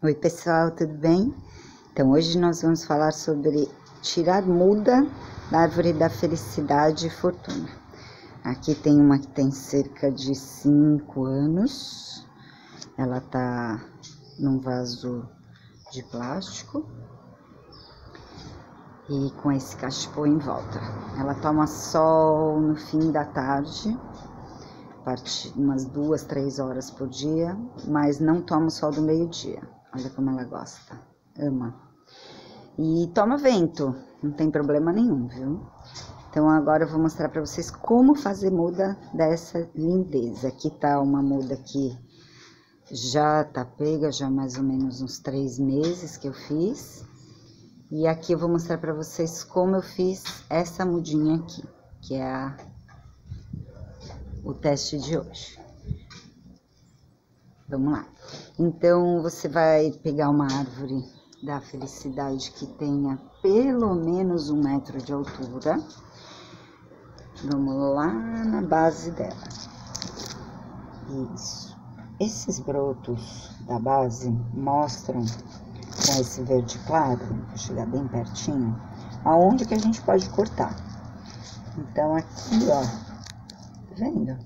Oi pessoal, tudo bem? Então hoje nós vamos falar sobre tirar muda da árvore da felicidade e fortuna. Aqui tem uma que tem cerca de 5 anos, ela tá num vaso de plástico e com esse cachepô em volta. Ela toma sol no fim da tarde umas duas, três horas por dia, mas não toma sol do meio-dia. Olha como ela gosta, ama. E toma vento, não tem problema nenhum, viu? Então agora eu vou mostrar para vocês como fazer muda dessa lindeza. Aqui tá uma muda que já tá pega, já mais ou menos uns três meses que eu fiz. E aqui eu vou mostrar para vocês como eu fiz essa mudinha aqui, que é a o teste de hoje. Vamos lá. Então, você vai pegar uma árvore da felicidade que tenha pelo menos um metro de altura. Vamos lá na base dela. Isso. Esses brotos da base mostram com esse verde claro, vou chegar bem pertinho, aonde que a gente pode cortar. Então, aqui, ó, vendo?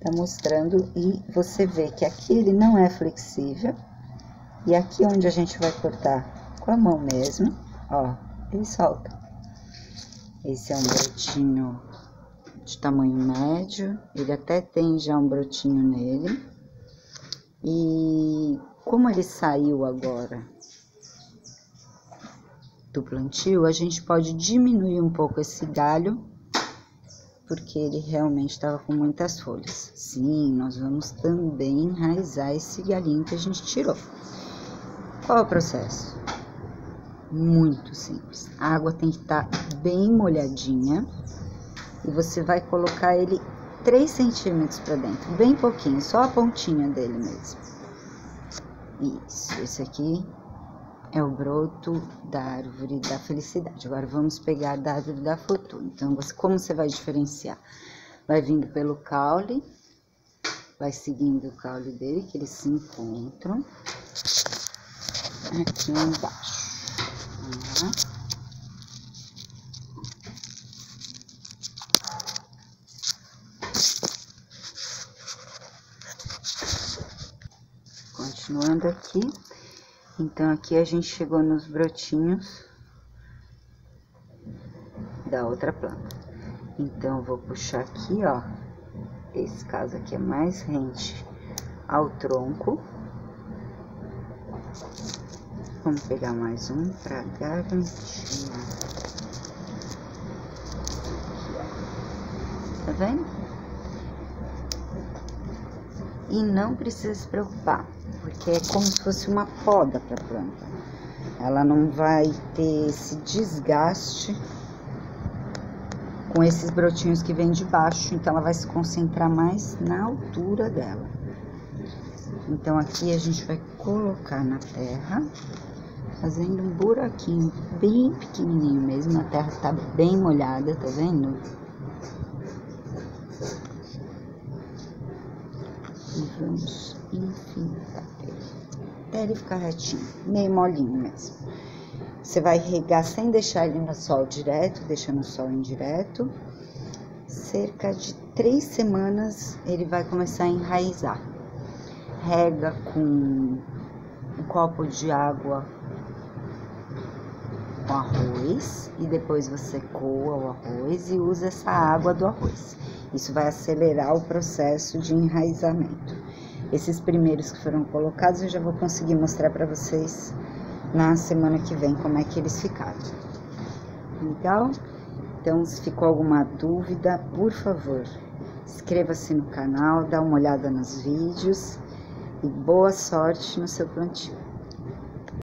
Tá mostrando e você vê que aqui ele não é flexível. E aqui onde a gente vai cortar com a mão mesmo, ó, ele solta. Esse é um brotinho de tamanho médio, ele até tem já um brotinho nele. E como ele saiu agora do plantio, a gente pode diminuir um pouco esse galho porque ele realmente estava com muitas folhas. Sim, nós vamos também enraizar esse galinho que a gente tirou. Qual é o processo? Muito simples. A água tem que estar tá bem molhadinha e você vai colocar ele 3 centímetros para dentro, bem pouquinho, só a pontinha dele mesmo. Isso, esse aqui é o broto da árvore da felicidade. Agora vamos pegar da árvore da fortuna. Então, você, como você vai diferenciar? Vai vindo pelo caule, vai seguindo o caule dele, que eles se encontram aqui embaixo. Continuando aqui, então, aqui a gente chegou nos brotinhos da outra planta. Então, vou puxar aqui, ó. Esse caso aqui é mais rente ao tronco. Vamos pegar mais um para garantir. Tá vendo? E não precisa se preocupar porque é como se fosse uma poda para a planta. Ela não vai ter esse desgaste com esses brotinhos que vêm de baixo, então ela vai se concentrar mais na altura dela. Então aqui a gente vai colocar na terra, fazendo um buraquinho bem pequenininho mesmo, a terra tá bem molhada, tá vendo? E vamos infinita até ele ficar retinho, meio molinho mesmo. Você vai regar sem deixar ele no sol direto, deixa no sol indireto. Cerca de três semanas ele vai começar a enraizar. Rega com um copo de água com arroz e depois você coa o arroz e usa essa água do arroz. Isso vai acelerar o processo de enraizamento. Esses primeiros que foram colocados eu já vou conseguir mostrar para vocês na semana que vem como é que eles ficaram. Legal? Então, se ficou alguma dúvida, por favor, inscreva-se no canal, dá uma olhada nos vídeos e boa sorte no seu plantio.